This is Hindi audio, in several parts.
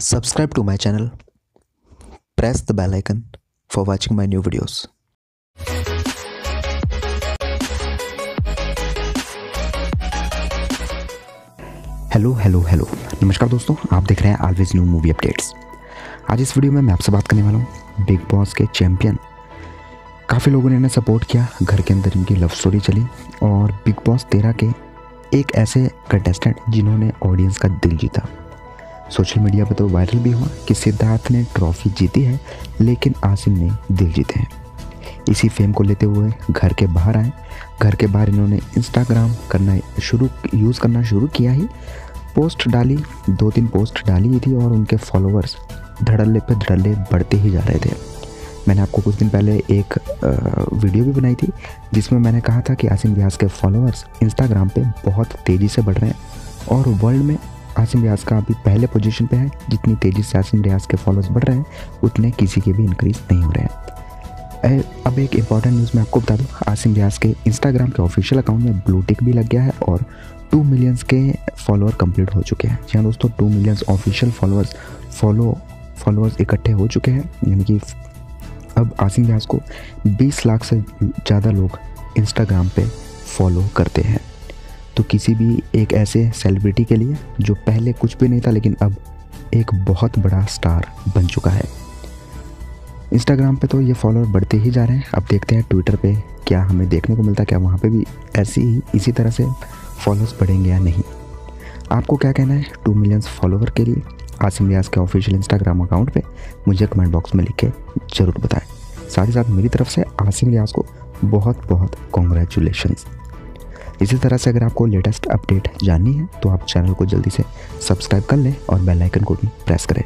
Subscribe to my channel. Press the bell icon for watching my new videos. Hello hello hello नमस्कार दोस्तों, आप देख रहे हैं ऑलवेज न्यू मूवी अपडेट्स आज इस वीडियो में मैं आपसे बात करने वाला हूँ बिग बॉस के चैंपियन काफ़ी लोगों ने इन्हें सपोर्ट किया, घर के अंदर इनकी लव स्टोरी चली और बिग बॉस तेरह के एक ऐसे कंटेस्टेंट जिन्होंने ऑडियंस का दिल जीता सोशल मीडिया पर तो वायरल भी हुआ कि सिद्धार्थ ने ट्रॉफी जीती है, लेकिन आसिम ने दिल जीते हैं। इसी फेम को लेते हुए घर के बाहर आए। घर के बाहर इन्होंने इंस्टाग्राम करना शुरू यूज़ करना शुरू किया ही। पोस्ट डाली, दो तीन पोस्ट डाली ही थी और उनके फॉलोअर्स धड़ल्ले पे धड़ल्ले बढ़ते ही जा रहे थे। मैंने आपको कुछ दिन पहले एक वीडियो भी बनाई थी, जिसमें मैंने कहा था कि आसिम रियाज के फॉलोअर्स इंस्टाग्राम पे बहुत तेज़ी से बढ़ रहे हैं और वर्ल्ड में आसिम रियाज का अभी पहले पोजीशन पे है। जितनी तेज़ी से आसिम रियाज के फॉलोअर्स बढ़ रहे हैं, उतने किसी के भी इंक्रीज नहीं हो रहे हैं। अब एक इंपॉर्टेंट न्यूज़ मैं आपको बता दूँ। आसिम रियाज के इंस्टाग्राम के ऑफिशियल अकाउंट में ब्लू टिक भी लग गया है और टू मिलियंस के फॉलोअर कंप्लीट हो चुके हैं। जी हाँ दोस्तों two millions official followers follow followers इकट्ठे हो चुके हैं। यानी कि अब आसिम रियाज को 20 लाख से ज़्यादा लोग इंस्टाग्राम पे फॉलो करते हैं। तो किसी भी एक ऐसे सेलिब्रिटी के लिए, जो पहले कुछ भी नहीं था, लेकिन अब एक बहुत बड़ा स्टार बन चुका है। इंस्टाग्राम पे तो ये फॉलोअर बढ़ते ही जा रहे हैं। अब देखते हैं ट्विटर पे क्या हमें देखने को मिलता है, क्या वहाँ पे भी ऐसी ही, इसी तरह से फॉलोअर्स बढ़ेंगे या नहीं। आपको क्या कहना है टू मिलियंस फॉलोवर के लिए? आसिम रियाज के ऑफिशियल इंस्टाग्राम अकाउंट पे मुझे कमेंट बॉक्स में लिख के ज़रूर बताएँ। साथ ही साथ मेरी तरफ़ से आसिम रियाज को बहुत बहुत कॉन्ग्रेचुलेशन इसी तरह से अगर आपको लेटेस्ट अपडेट जाननी है तो आप चैनल को जल्दी से सब्सक्राइब कर लें और बेल आइकन को भी प्रेस करें।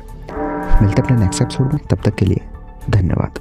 मिलते अपने नेक्स्ट एपिसोड में, तब तक के लिए धन्यवाद।